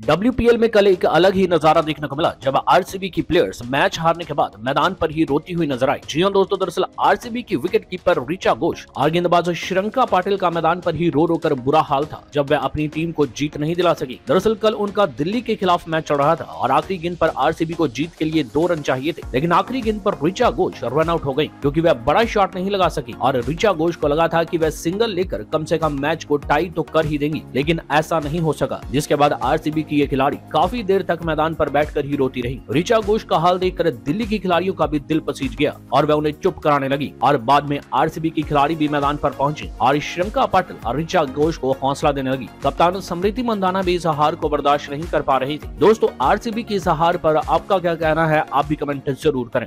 WPL में कल एक अलग ही नज़ारा देखने को मिला, जब आरसीबी की प्लेयर्स मैच हारने के बाद मैदान पर ही रोती हुई नज़र आई। जी हाँ दोस्तों, दरअसल आरसीबी की विकेट कीपर रिचा घोष और गेंदबाज श्रीलंका पाटिल का मैदान पर ही रो रो कर बुरा हाल था, जब वह अपनी टीम को जीत नहीं दिला सकी। दरअसल कल उनका दिल्ली के खिलाफ मैच चल रहा था और आखिरी गेंद पर आरसीबी को जीत के लिए दो रन चाहिए थे। लेकिन आखिरी गेंद पर रिचा घोष रन आउट हो गई क्यूँकी वह बड़ा शॉट नहीं लगा सकी और रिचा घोष को लगा था की वह सिंगल लेकर कम ऐसी कम मैच को टाई तो कर ही देंगी, लेकिन ऐसा नहीं हो सका, जिसके बाद आरसीबी की ये खिलाड़ी काफ़ी देर तक मैदान पर बैठकर ही रोती रही। ऋचा घोष का हाल देखकर दिल्ली की खिलाड़ियों का भी दिल पसीज गया और वह उन्हें चुप कराने लगी और बाद में आरसीबी की खिलाड़ी भी मैदान पर पहुँचे और श्रीलंका पटल और ऋचा घोष को हौसला देने लगी। कप्तान समृति मंदाना भी इस हार को बर्दाश्त नहीं कर पा रही थी। दोस्तों, आरसीबी की इस हार पर आपका क्या कहना है? आप भी कमेंट ज़रूर करें।